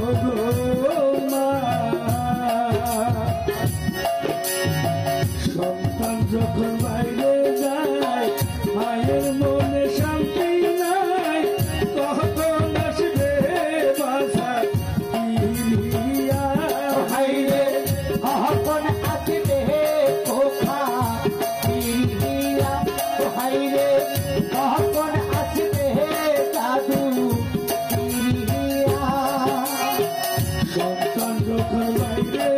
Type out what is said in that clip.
Lord. Hey.